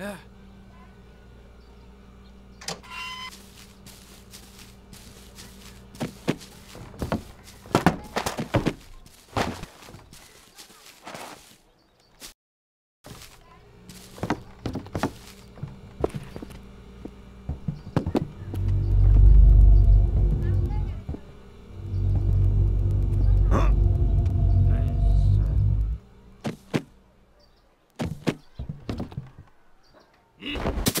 Yeah. Mm-hmm.